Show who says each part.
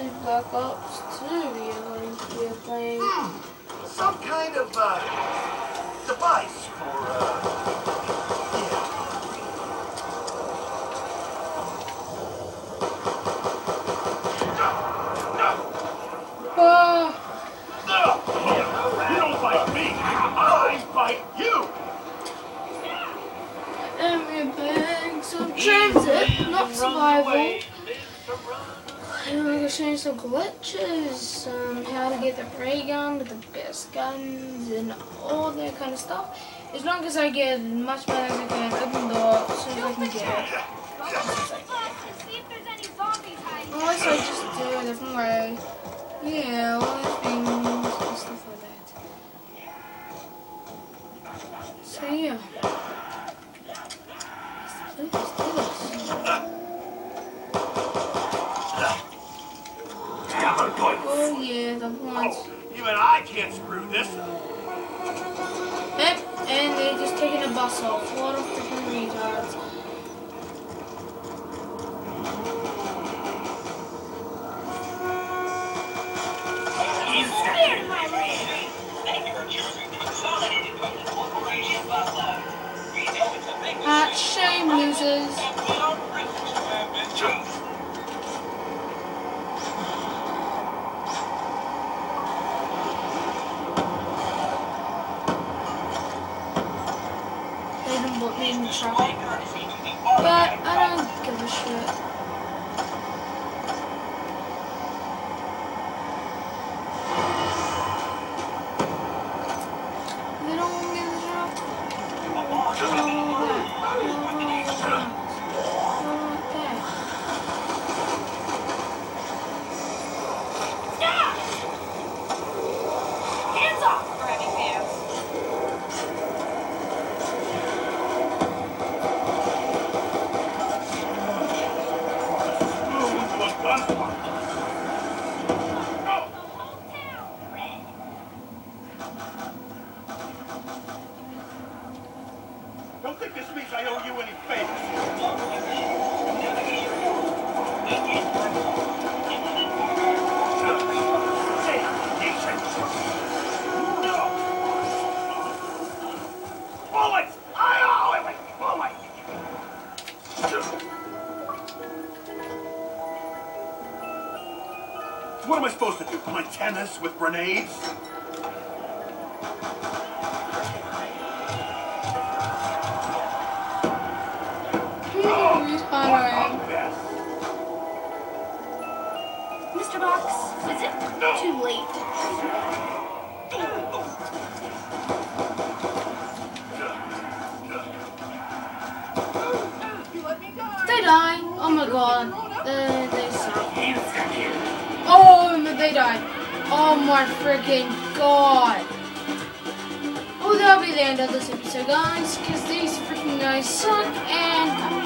Speaker 1: to Black Ops 2 we are going to be playing.
Speaker 2: Some kind of uh, device for uh, yeah.
Speaker 1: Oh,
Speaker 2: You don't fight me. I fight you.
Speaker 1: and we're playing some TranZit, not survival. Gonna show you some glitches, um, how to get the ray gun with the best guns, and all that kind of stuff. As long as I get as much money as I can, open the door as soon as I can get it. Unless I Oh yeah, the ones.
Speaker 2: Even I can't screw this up.
Speaker 1: Yep, and they just taking a bus off. What a freaking retards. Uh, Put me. But I don't give a shit. Don't
Speaker 2: think this means I owe you any favors. What am I supposed to do? Play tennis with grenades?
Speaker 1: Who's
Speaker 2: What
Speaker 1: honoring?
Speaker 3: Mr. Box, is it too late?
Speaker 1: They die. Oh my god. Uh, they, they suck. They died. Oh my freaking god. Oh, that'll be the end of this episode, guys, because these freaking guys suck, and